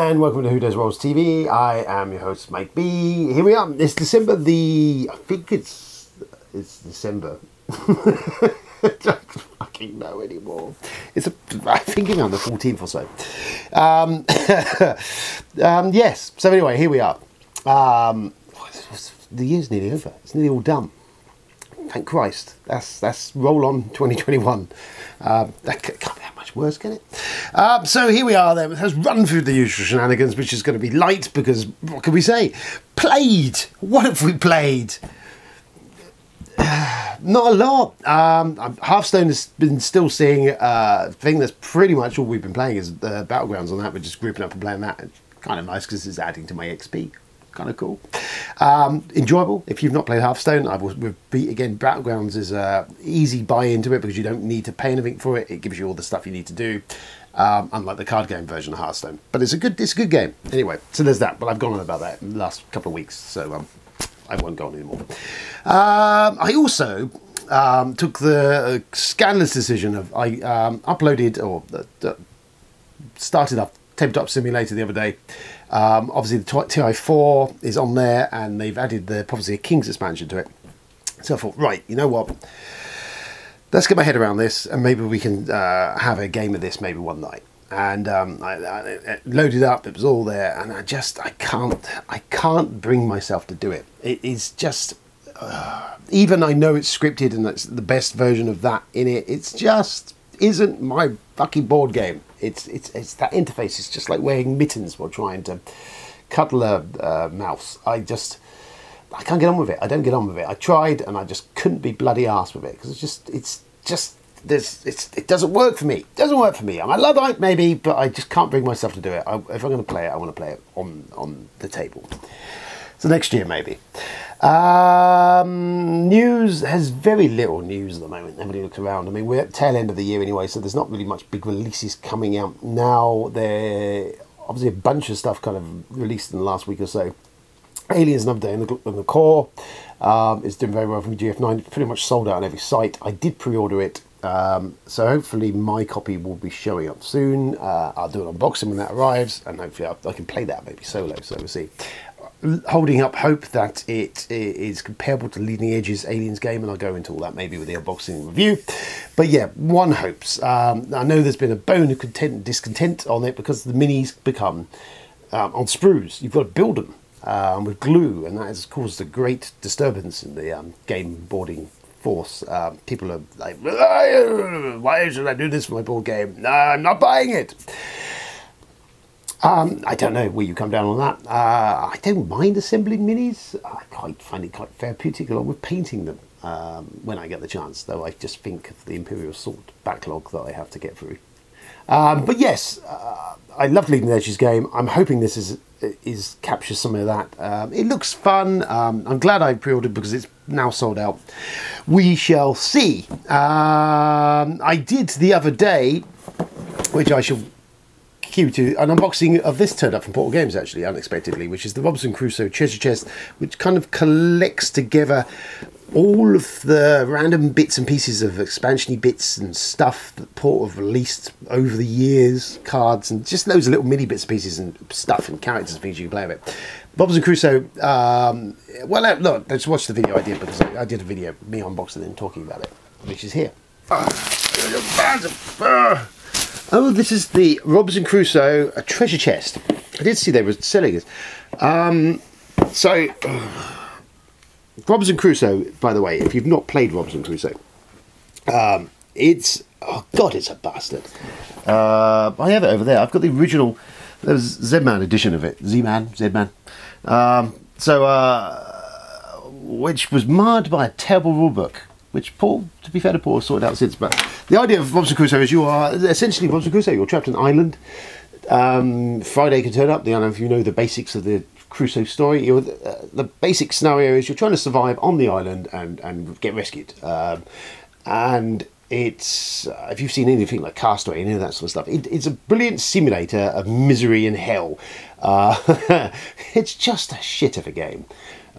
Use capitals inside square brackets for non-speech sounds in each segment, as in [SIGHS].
and welcome to Who Dares Rolls TV. I am your host Mike B. Here we are. It's December the I think it's it's December. [LAUGHS] I don't fucking know anymore. It's a, I think it's on the 14th or so. Um, [LAUGHS] um, yes. So anyway, here we are. Um, the year's nearly over. It's nearly all done. Thank Christ. That's that's roll on 2021. Um, that can't be that much worse, can it? Um, so here we are. Then has run through the usual shenanigans, which is going to be light because what can we say? Played. What have we played? [SIGHS] Not a lot. Um, Hearthstone has been still seeing uh, thing that's pretty much all we've been playing is the battlegrounds on that. We're just grouping up and playing that. Kind of nice because it's adding to my XP. Kind of cool. Um, enjoyable. If you've not played Hearthstone, I will repeat again. Battlegrounds is a easy buy into it because you don't need to pay anything for it. It gives you all the stuff you need to do. Um, unlike the card game version of Hearthstone, but it's a good it's a good game anyway. So there's that. But I've gone on about that in the last couple of weeks, so um, I won't go on anymore. Um, I also um, took the scandalous decision of I um, uploaded or uh, uh, started up Tabletop Simulator the other day. Um, obviously, the TI4 is on there, and they've added the Prophecy of Kings expansion to it. So I thought, right, you know what? Let's get my head around this, and maybe we can uh, have a game of this maybe one night. And um, I, I loaded up; it was all there, and I just I can't I can't bring myself to do it. It is just uh, even I know it's scripted and it's the best version of that in it. It's just isn't my fucking board game. It's it's it's that interface. It's just like wearing mittens while trying to cuddle a uh, mouse. I just I can't get on with it. I don't get on with it. I tried and I just couldn't be bloody ass with it because it's just it's just there's it's it doesn't work for me. It doesn't work for me. I'm a luddite maybe, but I just can't bring myself to do it. I, if I'm going to play it, I want to play it on on the table. So next year maybe. Um, news has very little news at the moment. Everybody looks around. I mean, we're at tail end of the year anyway, so there's not really much big releases coming out now. There obviously a bunch of stuff kind of released in the last week or so. Aliens Another Day in the, in the Corps um, is doing very well from GF9. It's pretty much sold out on every site. I did pre-order it, um, so hopefully my copy will be showing up soon. Uh, I'll do an unboxing when that arrives, and hopefully I, I can play that maybe solo. So we'll see. Holding up hope that it is comparable to Leading Edge's Aliens game, and I'll go into all that maybe with the unboxing review. But yeah, one hopes. Um, I know there's been a bone of content, discontent on it because the minis become um, on sprues. You've got to build them um, with glue, and that has caused a great disturbance in the um, game boarding force. Um, people are like, why should I do this for my board game? No, I'm not buying it. Um, I don't know where you come down on that. Uh, I don't mind assembling minis. I quite find it quite therapeutic along with painting them um, when I get the chance, though I just think of the Imperial Assault backlog that I have to get through. Um, but yes, uh, I love Leading Edge's game. I'm hoping this is is captures some of that. Um, it looks fun. Um, I'm glad I pre-ordered because it's now sold out. We shall see. Um, I did the other day, which I shall cue to an unboxing of this turned up from Portal Games actually unexpectedly, which is the Robinson Crusoe treasure chest, which kind of collects together all of the random bits and pieces of expansiony bits and stuff that Port have released over the years, cards and just loads of little mini bits and pieces and stuff and characters and things you can play with it. Robinson Crusoe, um, well, uh, look, let's watch the video I did because I, did a video, me unboxing and talking about it, which is here. Oh, this is the Robinson Crusoe a treasure chest. I did see they were selling it. Um, so. [SIGHS] Robinson Crusoe, by the way, if you've not played Robinson Crusoe, um, it's oh god, it's a bastard. Uh, I have it over there. I've got the original. There's Z-Man edition of it. Z-Man, Z-Man. Um, so, uh, which was marred by a terrible rulebook, which Paul, to be fair to Paul, sorted out since. But the idea of Robinson Crusoe is you are essentially Robinson Crusoe. You're trapped on an island. Um, Friday can turn up. I don't know if you know the basics of the Crusoe story. You're, uh, the basic scenario is you're trying to survive on the island and, and get rescued. Um, and it's, uh, if you've seen anything like Castaway, any of that sort of stuff, it, it's a brilliant simulator of misery and hell. Uh, [LAUGHS] it's just a shit of a game.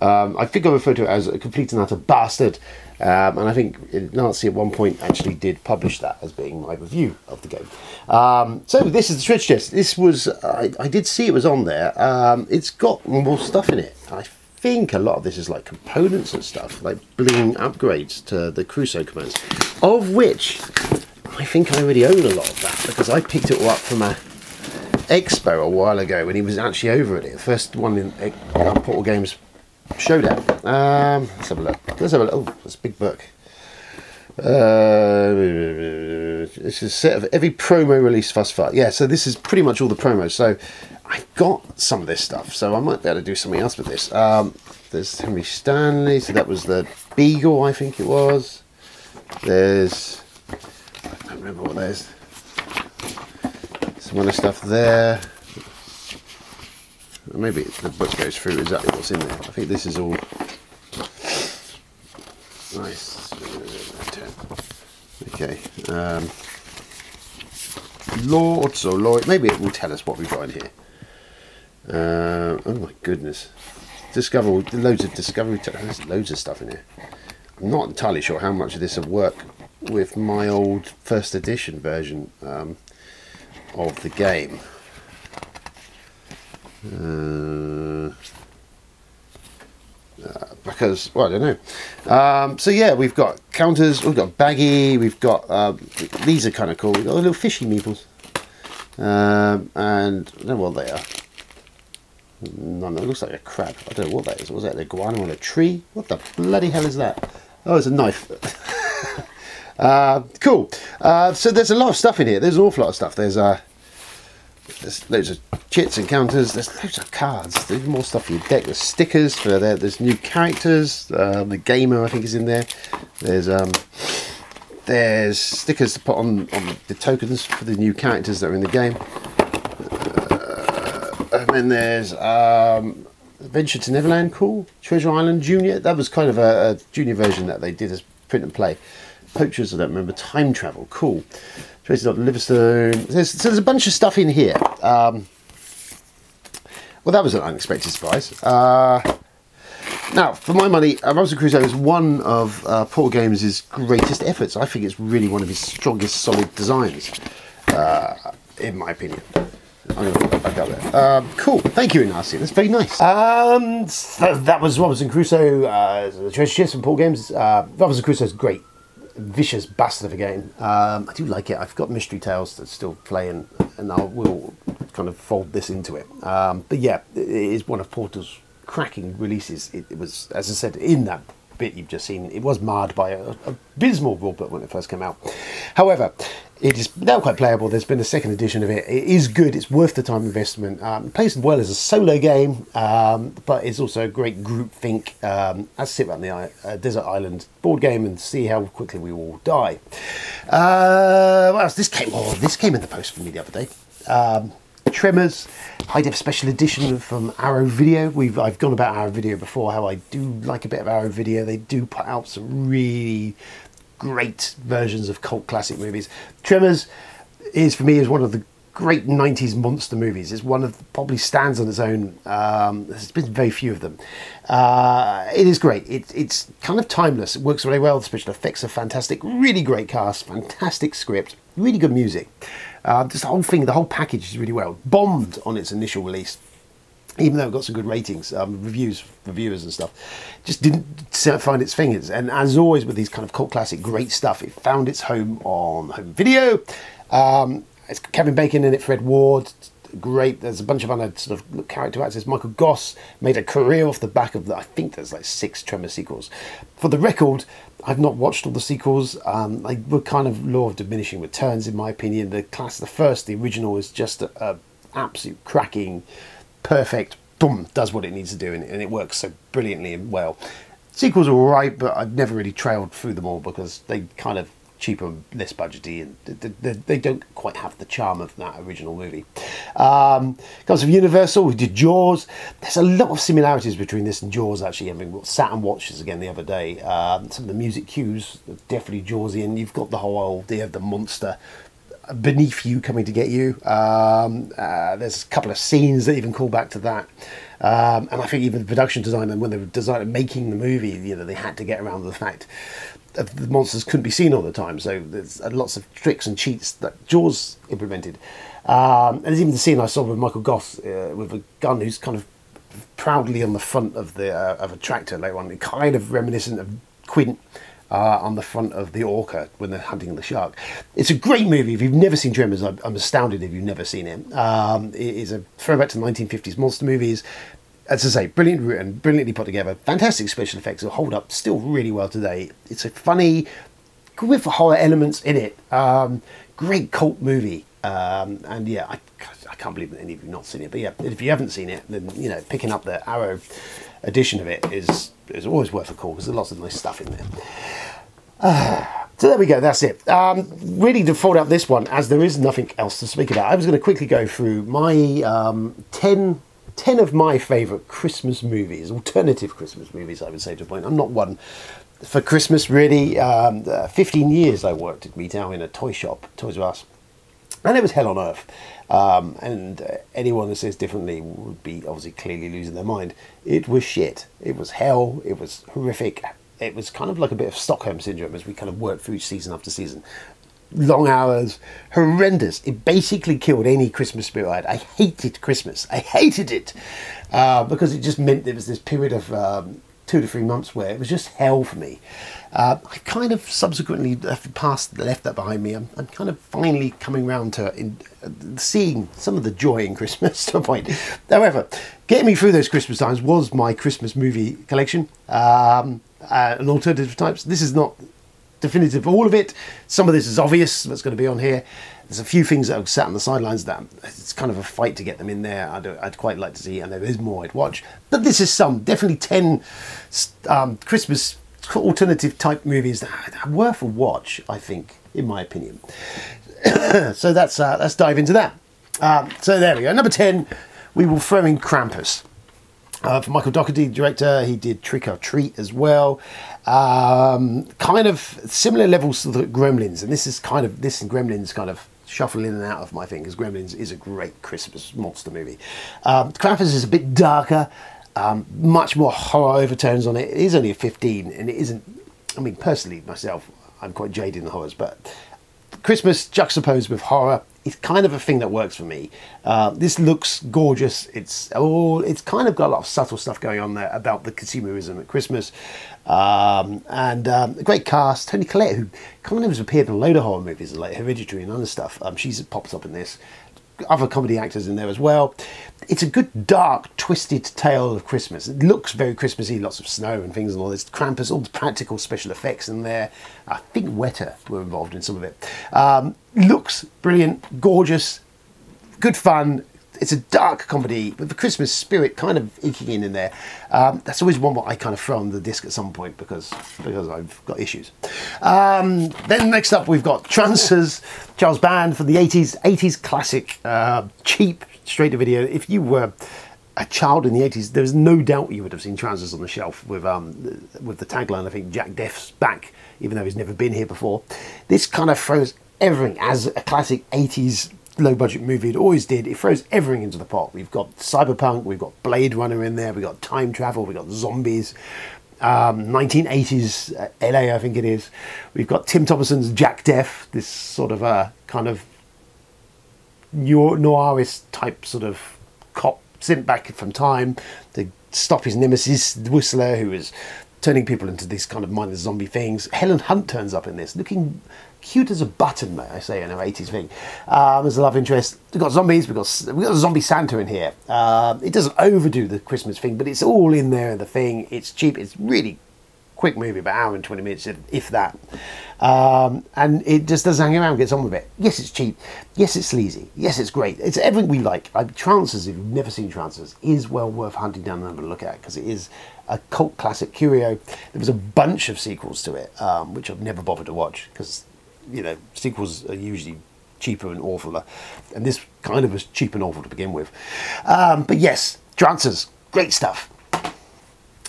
Um, I think I referred to it as a complete and utter bastard. Um, and I think Ignacy at one point actually did publish that as being my review of the game. Um, so this is the treasure chest. This was I, I did see it was on there. Um, it's got more stuff in it. I think a lot of this is like components and stuff, like bling upgrades to the Crusoe commands, of which I think I already own a lot of that because I picked it all up from a expo a while ago when he was actually over at it. The first one in uh, Portal Games Showdown. Um, let's have a look. Let's have a look. Oh, that's a big book. Uh, this is a set of every promo release thus far. Yeah, so this is pretty much all the promos. So I've got some of this stuff, so I might be able to do something else with this. Um, there's Henry Stanley, so that was the Beagle, I think it was. There's, I don't remember what there's. Some other stuff there. Maybe the book goes through exactly what's in there. I think this is all nice. Okay. Um, Lords or Lloyd. Maybe it will tell us what we've got in here. Uh, oh my goodness. Discover loads of discovery. There's loads of stuff in here. I'm not entirely sure how much of this will work with my old first edition version um, of the game. Uh, because well, I don't know. Um, so yeah, we've got counters, we've got baggy, we've got um, these are kind of cool. We've got little fishy meeples, um, and I don't know what they are. None. It looks like a crab. I don't know what that is. Was that an iguana on a tree? What the bloody hell is that? Oh, it's a knife. [LAUGHS] uh, cool. Uh, so there's a lot of stuff in here. There's an awful lot of stuff. There's uh, there's loads of chits and counters. There's loads of cards. There's more stuff for your deck. There's stickers for there. There's new characters. Uh, the gamer I think is in there. There's um, there's stickers to put on on the tokens for the new characters that are in the game. Uh, and then there's um, Adventure to Neverland. Cool. Treasure Island Junior. That was kind of a, a junior version that they did as print and play. Poachers. I don't remember. Time travel. Cool. Tracy Dr. Livingstone. There's, so there's a bunch of stuff in here. Um, well, that was an unexpected surprise. Uh, now, for my money, uh, Robinson Crusoe is one of uh, Portal Games' greatest efforts. I think it's really one of his strongest solid designs, uh, in my opinion. I'm going to put that back up there. Um, cool. Thank you, Ignacy. That's very nice. Um, that was Robinson Crusoe, uh, the treasure chest from Portal Games. Uh, Robinson Crusoe is great vicious bastard of a game. Um, I do like it. I've got Mystery Tales that's still playing, and I will kind of fold this into it. Um, but yeah, it is one of Portal's cracking releases. It, it, was, as I said, in that bit you've just seen, it was marred by a, a abysmal rulebook when it first came out. However, it is now quite playable. There's been a second edition of it. It is good. It's worth the time investment. Um, it plays well as a solo game, um, but it's also a great group think. Um, as sit around the uh, desert island board game and see how quickly we all die. Uh, what else? This came. Oh, this came in the post for me the other day. Um, Tremors, high def special edition from Arrow Video. We've I've gone about Arrow Video before. How I do like a bit of Arrow Video. They do put out some really great versions of cult classic movies. Tremors is for me is one of the great 90s monster movies. It's one of probably stands on its own. Um, there's been very few of them. Uh, it is great. It, it's kind of timeless. It works really well. The special effects are fantastic. Really great cast. Fantastic script. Really good music. Uh, just the whole thing, the whole package is really well. Bombed on its initial release even though it got some good ratings, um, reviews, reviewers and stuff, just didn't find its fingers. And as always with these kind of cult classic great stuff, it found its home on home video. Um, it's Kevin Bacon in it, Fred Ward, great. There's a bunch of other sort of character actors. Michael Gross made a career off the back of the, I think there's like six Tremor sequels. For the record, I've not watched all the sequels. Um, they were kind of law of diminishing returns, in my opinion. The class, the first, the original, is just a, a absolute cracking perfect, boom, does what it needs to do, and, and it works so brilliantly and well. Sequels are alright, but I've never really trailed through them all because they kind of cheaper, less budgety, and they, don't quite have the charm of that original movie. Um, comes from Universal, we did Jaws. There's a lot of similarities between this and Jaws, actually. I mean, sat and watched this again the other day. Um, some of the music cues are definitely Jawsian. You've got the whole idea of the monster Beneath You Coming to Get You. Um, uh, there's a couple of scenes that even call back to that. Um, and I think even the production designer, when they were designing making the movie, you know, they had to get around the fact that the monsters couldn't be seen all the time. So there's lots of tricks and cheats that Jaws implemented. Um, and there's even the scene I saw with Michael Gough uh, with a gun who's kind of proudly on the front of the uh, of a tractor later on, kind of reminiscent of Quint uh, on the front of the orca when they're hunting the shark. It's a great movie. If you've never seen Tremors, I'm, I'm astounded if you've never seen it. Um, it is a throwback to 1950s monster movies. As I say, brilliant written, brilliantly put together, fantastic special effects that hold up still really well today. It's a funny, with horror elements in it. Um, great cult movie. Um, and yeah, I, I can't believe that any of you have not seen it. But yeah, if you haven't seen it, then you know picking up the Arrow edition of it is is always worth a call because there's lots of nice stuff in there. Uh, [SIGHS] so there we go, that's it. Um, really to fold out this one, as there is nothing else to speak about, I was going to quickly go through my um, 10, 10 of my favourite Christmas movies, alternative Christmas movies, I would say to a point. I'm not one for Christmas, really. Um, uh, 15 years I worked at retail in a toy shop, Toys R Us, and it was hell on earth. Um, and uh, anyone that says differently would be obviously clearly losing their mind. It was shit. It was hell. It was horrific. It was kind of like a bit of Stockholm syndrome as we kind of worked through season after season. Long hours, horrendous. It basically killed any Christmas spirit I had. I hated Christmas. I hated it uh, because it just meant there was this period of um, two to three months where it was just hell for me. Uh, I kind of subsequently left, past, left that behind me. I'm, I'm kind of finally coming around to in, uh, seeing some of the joy in Christmas [LAUGHS] to a point. However, getting me through those Christmas times was my Christmas movie collection um, uh, and alternative types. This is not definitive all of it. Some of this is obvious that's going to be on here. There's a few things that have sat on the sidelines that it's kind of a fight to get them in there. I'd, I'd quite like to see, and there is more I'd watch. But this is some, definitely 10 um, Christmas alternative type movies that are worth a watch, I think, in my opinion. [COUGHS] so that's uh, let's dive into that. Um, so there we go. Number 10, we will throw in Krampus. Uh, for Michael Dougherty, director, he did Trick or Treat as well. Um, kind of similar levels to the Gremlins, and this is kind of this and Gremlins kind of shuffle in and out of my fingers. Gremlins is a great Christmas monster movie. Um, Krampus is a bit darker, um, much more horror overtones on it. It is only a 15, and it isn't. I mean, personally, myself, I'm quite jaded in the horrors, but Christmas juxtaposed with horror is kind of a thing that works for me. Uh, this looks gorgeous. It's all. It's kind of got a lot of subtle stuff going on there about the consumerism at Christmas, um, and um, a great cast. Toni Collette, who kind of has appeared in a load of horror movies like Hereditary and other stuff. Um, she's pops up in this other comedy actors in there as well. It's a good, dark, twisted tale of Christmas. It looks very Christmassy, lots of snow and things and all this. Krampus, all the practical special effects in there. I think Weta were involved in some of it. Um, looks brilliant, gorgeous, good fun, it's a dark comedy with the Christmas spirit kind of eking in in there. Um, that's always one what I kind of throw on the disc at some point because because I've got issues. Um, then next up we've got Trancers, Charles Band from the 80s, 80s classic, uh, cheap straight to video. If you were a child in the 80s, there's no doubt you would have seen Trancers on the shelf with um, with the tagline, I think, Jack Deth's back, even though he's never been here before. This kind of throws everything as a classic 80s low budget movie it always did. It throws everything into the pot. We've got cyberpunk, we've got Blade Runner in there, we've got time travel, we've got zombies. Um, 1980s uh, LA, I think it is. We've got Tim Thomerson's Jack Deth, this sort of a uh, kind of noirist type sort of cop sent back from time to stop his nemesis, Whistler, who is turning people into these kind of mindless zombie things. Helen Hunt turns up in this, looking cute as a button, may I say, in an 80s thing. Um, there's a love interest. We've got zombies, we've got, we've got a zombie Santa in here. Um, it doesn't overdo the Christmas thing, but it's all in there, the thing. It's cheap, it's really quick movie, about an hour and 20 minutes, if that. Um, and it just does hang around, gets on with it. Yes, it's cheap. Yes, it's sleazy. Yes, it's great. It's everything we like. like Trancers, if you've never seen Trancers, is well worth hunting down and having a look at because it is a cult classic curio. There was a bunch of sequels to it, um, which I've never bothered to watch because you know, sequels are usually cheaper and awfuler, and this kind of was cheap and awful to begin with. Um, but yes, Trancers, great stuff.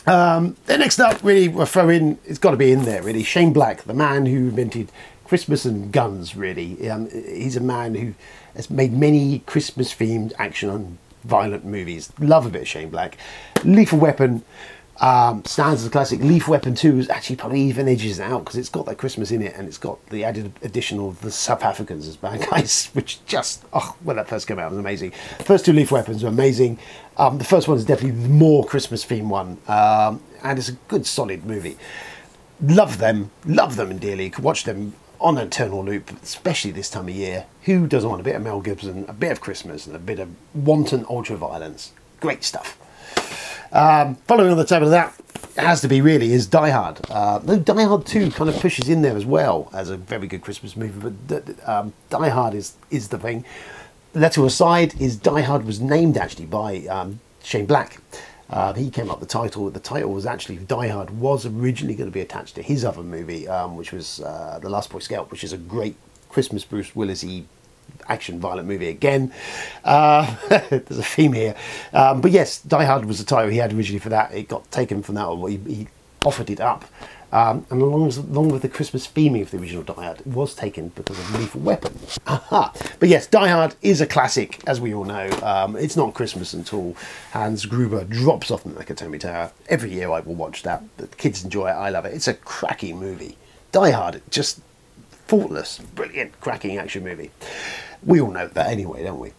Um, then next up, really, we'll throw in, it's got to be in there, really. Shane Black, the man who invented Christmas and guns, really. Um, he's a man who has made many Christmas themed action and violent movies. Love a bit of Shane Black. Lethal Weapon um, stands as a classic. Lethal Weapon 2 is actually probably even edges out because it's got that Christmas in it and it's got the added addition of the South Africans as bad [LAUGHS] guys, which just, oh, when that first came out, it was amazing. first two Lethal Weapons were amazing. Um, the first one is definitely the more Christmas themed one, um, and it's a good, solid movie. Love them, love them and dearly. Could watch them on an eternal loop, especially this time of year. Who doesn't want a bit of Mel Gibson, a bit of Christmas, and a bit of wanton ultra violence? Great stuff. Um, following on the top of that, has to be really is Die Hard. Uh, though Die Hard 2 kind of pushes in there as well as a very good Christmas movie, but um, Die Hard is, is the thing. Letter aside, is Die Hard was named actually by um, Shane Black. Uh, he came up with the title. The title was actually Die Hard was originally going to be attached to his other movie, um, which was uh, The Last Boy Scout, which is a great Christmas Bruce Willisy action violent movie again. Uh, [LAUGHS] there's a theme here, um, but yes, Die Hard was the title he had originally for that. It got taken from that one. He, he offered it up. Um, and along, along with the Christmas theming of the original Die Hard, it was taken because of Lethal Weapon. But yes, Die Hard is a classic, as we all know. Um, it's not Christmas until Hans Gruber drops off the Nakatomi Tower. Every year I will watch that. The kids enjoy it. I love it. It's a cracking movie. Die Hard, just faultless, brilliant, cracking action movie. We all know that anyway, don't we?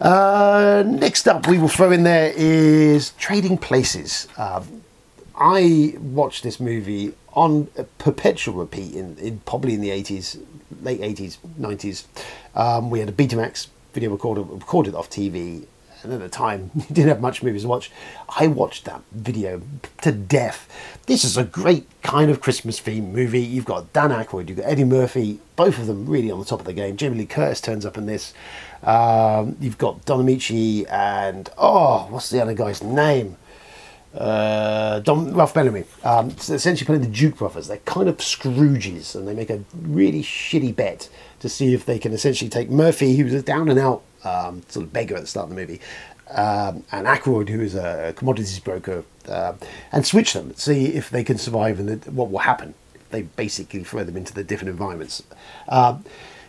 Uh, next up, we will throw in there is Trading Places. Um, I watched this movie on a perpetual repeat in, in probably in the 80s, late 80s, 90s. Um, we had a Betamax video recorder recorded off TV and at the time [LAUGHS] you didn't have much movies to watch. I watched that video to death. This is a great kind of Christmas themed movie. You've got Dan Aykroyd, you've got Eddie Murphy, both of them really on the top of the game. Jamie Lee Curtis turns up in this. Um, you've got Don Ameche and oh, what's the other guy's name? Uh, Don Ralph Bellamy. Um, so essentially playing the Duke brothers. They're kind of Scrooges, and they make a really shitty bet to see if they can essentially take Murphy, who's a down and out um, sort of beggar at the start of the movie, um, and Aykroyd, who is a commodities broker, uh, and switch them, see if they can survive and what will happen. They basically throw them into the different environments. Uh,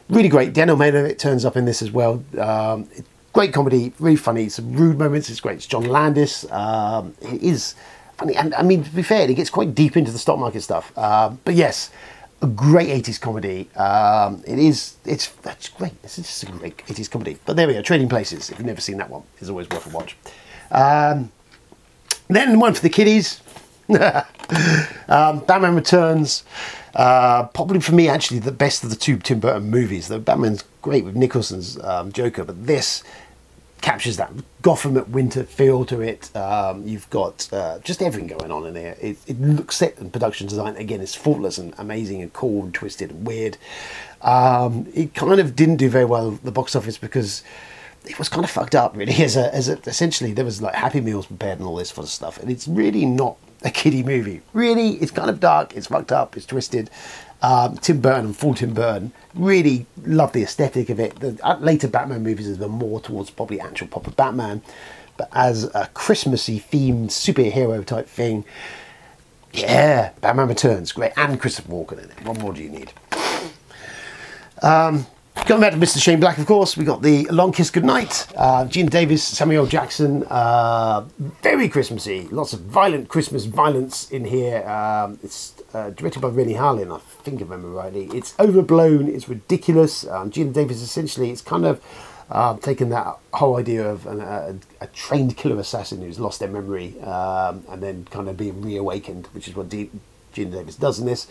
really great. Dan O'Bannon it turns up in this as well. Um, great comedy, really funny. Some rude moments. It's great. It's John Landis. Um, it is funny, and I mean to be fair, it gets quite deep into the stock market stuff. Uh, but yes, a great 80s comedy. Um, it is, it's, that's great. It's just a great 80s comedy. But there we go, Trading Places. If you've never seen that one, it's always worth a watch. Um, then one for the kiddies. [LAUGHS] um, Batman Returns. Uh, probably for me, actually, the best of the two Tim Burton movies. The Batman's great with Nicholson's um, Joker, but this captures that Gotham at winter feel to it. Um, you've got uh, just everything going on in there. It, it, looks set and production design again is faultless and amazing and cool and twisted and weird. Um, it kind of didn't do very well at the box office because it was kind of fucked up really. [LAUGHS] As a, as a, essentially there was like Happy Meals prepared and all this sort of stuff, and it's really not a kiddie movie. Really, it's kind of dark. It's fucked up. It's twisted. Um, Tim Burton and full Tim Burton really love the aesthetic of it. The uh, later Batman movies have been more towards probably actual proper Batman, but as a Christmassy themed superhero type thing, yeah, Batman Returns, great, and Christopher Walken in it. What more do you need? Um, Going back to Mr. Shane Black, of course, we got the Long Kiss Goodnight. Uh, Geena Davis, Samuel Jackson, uh, very Christmassy. Lots of violent Christmas violence in here. Um, it's uh, directed by Renny Harlin, I think I remember rightly. It's overblown, it's ridiculous. Um, Geena Davis, essentially, it's kind of uh, taken that whole idea of an, a, a, trained killer assassin who's lost their memory um, and then kind of being reawakened, which is what Geena Davis does in this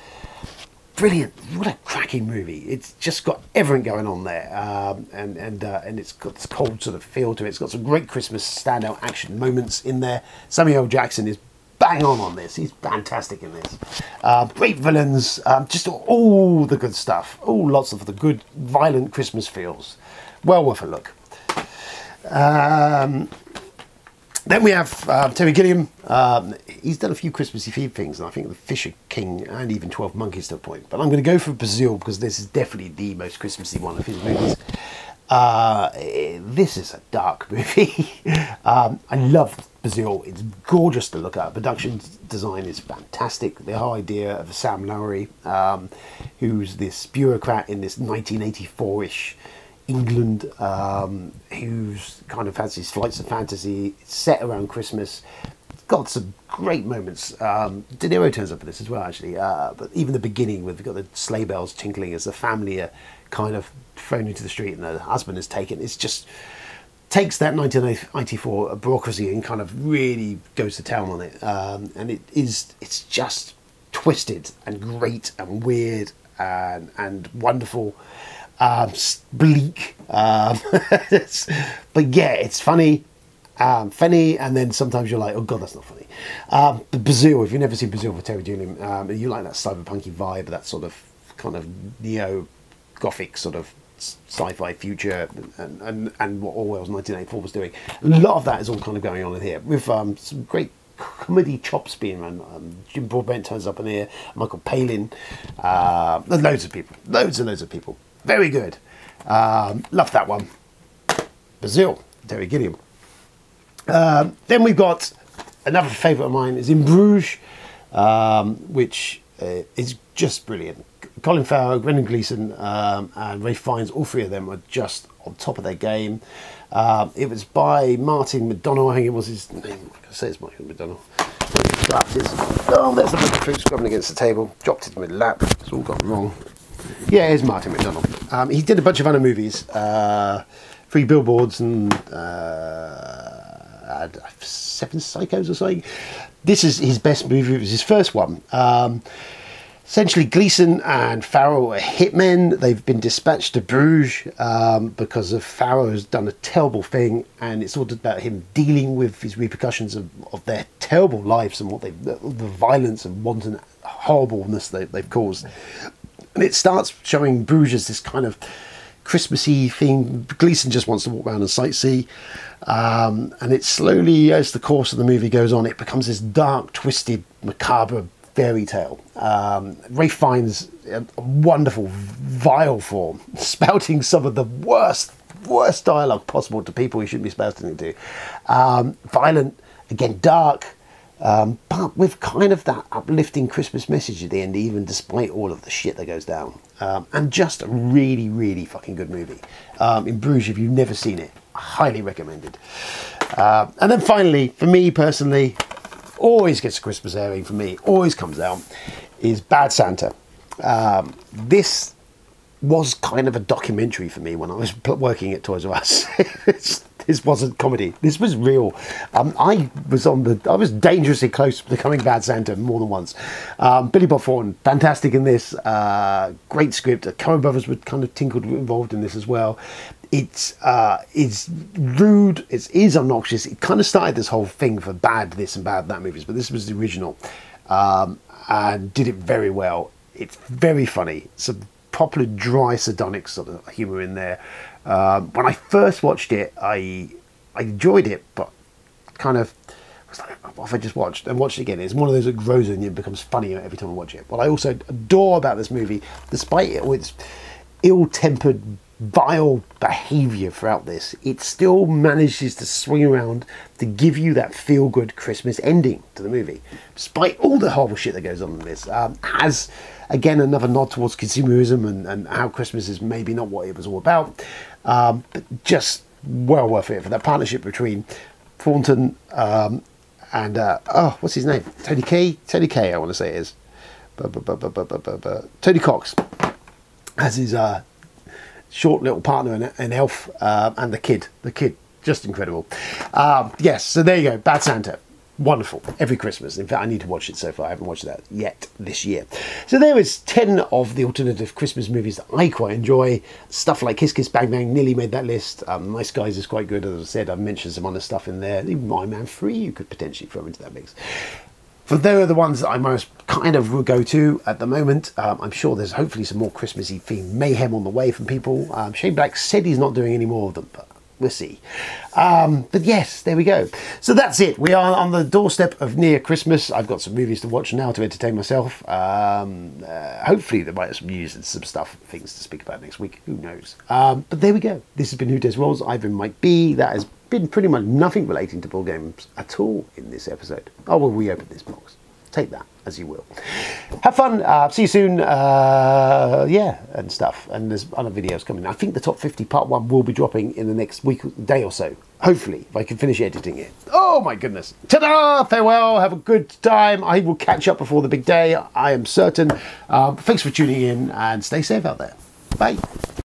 brilliant. What a cracking movie. It's just got everything going on there. Um, and and uh, and it's got this cold sort of feel to it. It's got some great Christmas standout action moments in there. Samuel Jackson is bang on on this. He's fantastic in this. Uh, great villains. Um, just all the good stuff. All lots of the good violent Christmas feels. Well worth a look. Um, then we have uh, Terry Gilliam. Um, he's done a few Christmassy themed things, and I think The Fisher King and even 12 Monkeys to a point. But I'm going to go for Brazil because this is definitely the most Christmassy one of his movies. Uh, this is a dark [LAUGHS] movie. um, I love Brazil. It's gorgeous to look at. Production design is fantastic. The whole idea of Sam Lowry, um, who's this bureaucrat in this 1984-ish England, um, who's kind of has his flights of fantasy set around Christmas. Got some great moments. Um, De Niro turns up for this as well, actually. Uh, but even the beginning, with got the sleigh bells tinkling as the family are kind of thrown into the street and the husband is taken. It's just takes that 1994 bureaucracy and kind of really goes to town on it. Um, and it is, it's just twisted and great and weird and, and wonderful um, bleak. Um, [LAUGHS] but yeah, it's funny, um, funny, and then sometimes you're like, oh god, that's not funny. Um, but Brazil, if you've never seen Brazil with Terry Gilliam, um, you like that cyberpunky vibe, that sort of kind of neo gothic sort of sci-fi future and, and, and what Orwell's 1984 was doing. A lot of that is all kind of going on in here with um, some great comedy chops being run. Um, Jim Broadbent turns up in here, Michael Palin, uh, loads of people, loads and loads of people. Very good. Um, love that one. Brazil, Terry Gilliam. Um, then we've got another favourite of mine is in Bruges, um, which uh, is just brilliant. Colin Farrell, Brendan Gleeson, um, and Ralph Fiennes, all three of them are just on top of their game. Uh, it was by Martin McDonagh, I think it was his name. I say it's Martin McDonagh. Oh, there's the fruit scrubbing against the table. Dropped it in my lap. It's all gone wrong. Yeah, it's Martin McDonagh. Um, he did a bunch of other movies, uh, Three Billboards and uh, Seven Psychos or something. This is his best movie. It was his first one. Um, essentially, Gleeson and Farrell are hitmen. They've been dispatched to Bruges um, because of Farrell has done a terrible thing, and it's all about him dealing with his repercussions of, of their terrible lives and what they the, the violence and wanton horribleness they, they've caused and it starts showing Bruges this kind of Christmassy thing. Gleeson just wants to walk around and sightsee, um, and it slowly, as the course of the movie goes on, it becomes this dark, twisted, macabre fairy tale. Um, Ralph Fiennes a, a wonderful, vile form, [LAUGHS] spouting some of the worst, worst dialogue possible to people he shouldn't be spouting it to. Um, violent, again, dark. Um, but with kind of that uplifting Christmas message at the end, even despite all of the shit that goes down. Um, and just a really, really fucking good movie. Um, in Bruges, if you've never seen it, highly recommended. Uh, and then finally, for me personally, always gets a Christmas airing for me, always comes out, is Bad Santa. Um, this was kind of a documentary for me when I was [LAUGHS] working at Toys R Us. [LAUGHS] this wasn't comedy. This was real. Um, I was on the. I was dangerously close to becoming Bad Santa more than once. Um, Billy Bob Thornton, fantastic in this. Uh, great script. The Coen Brothers were kind of tinkled involved in this as well. It's uh, it's rude. It is obnoxious. It kind of started this whole thing for bad this and bad that movies, but this was the original, um, and did it very well. It's very funny. Some properly dry sardonic sort of humour in there. Um, when I first watched it, I I enjoyed it, but kind of was like, what have I just watched? And watched it again. It's one of those that grows on you and becomes funnier every time I watch it. What I also adore about this movie, despite its ill-tempered, vile behaviour throughout this, it still manages to swing around to give you that feel-good Christmas ending to the movie, despite all the horrible shit that goes on in this. Um, has again another nod towards consumerism and, and how Christmas is maybe not what it was all about. Um, just well worth it for that partnership between Thornton um, and uh, oh, what's his name? Tony K. Tony K. I want to say it is. Tony Cox as his uh, short little partner in, in Elf uh, and the kid. The kid, just incredible. Um, yes, so there you go. Bad Santa wonderful every Christmas. In fact, I need to watch it so far. I haven't watched that yet this year. So there is 10 of the alternative Christmas movies that I quite enjoy. Stuff like Kiss Kiss Bang Bang nearly made that list. Um, nice Guys is quite good. As I said, I've mentioned some other stuff in there. Even Iron Man 3 you could potentially throw into that mix. For they're the ones that I most kind of will go to at the moment. Um, I'm sure there's hopefully some more Christmassy themed mayhem on the way from people. Um, Shane Black said he's not doing any more of them, but we'll see. Um, but yes, there we go. So that's it. We are on the doorstep of near Christmas. I've got some movies to watch now to entertain myself. Um, uh, hopefully, there might be some news and some stuff, things to speak about next week. Who knows? Um, but there we go. This has been Who Dares Rolls. I've been Mike B. That has been pretty much nothing relating to board games at all in this episode. I will reopen this box. Take that as you will. Have fun. Uh, see you soon. Uh, yeah, and stuff. And there's other videos coming. I think the top 50 part one will be dropping in the next week, day or so. Hopefully, if I can finish editing it. Oh my goodness. Ta-da! Farewell. Have a good time. I will catch up before the big day. I am certain. Um, thanks for tuning in and stay safe out there. Bye. Bye.